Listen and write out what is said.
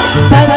嗯